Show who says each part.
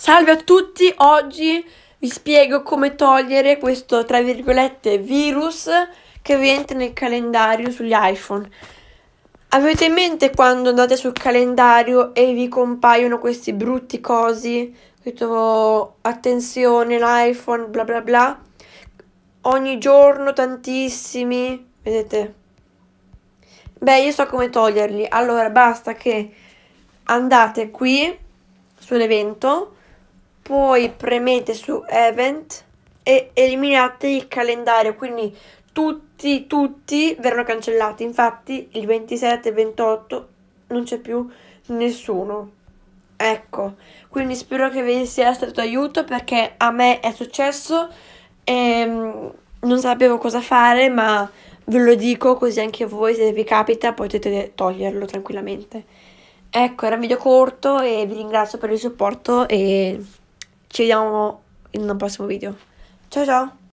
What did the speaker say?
Speaker 1: Salve a tutti, oggi vi spiego come togliere questo, tra virgolette, virus che vi entra nel calendario sugli iPhone. Avete in mente quando andate sul calendario e vi compaiono questi brutti cosi, scritto attenzione l'iPhone, bla bla bla, ogni giorno tantissimi, vedete? Beh, io so come toglierli, allora basta che andate qui sull'evento poi premete su event e eliminate il calendario, quindi tutti, tutti verranno cancellati. Infatti il 27 e 28 non c'è più nessuno. Ecco, quindi spero che vi sia stato d'aiuto perché a me è successo e mm, non sapevo cosa fare, ma ve lo dico così anche voi se vi capita potete toglierlo tranquillamente. Ecco, era un video corto e vi ringrazio per il supporto e ci vediamo in un prossimo video. Ciao ciao!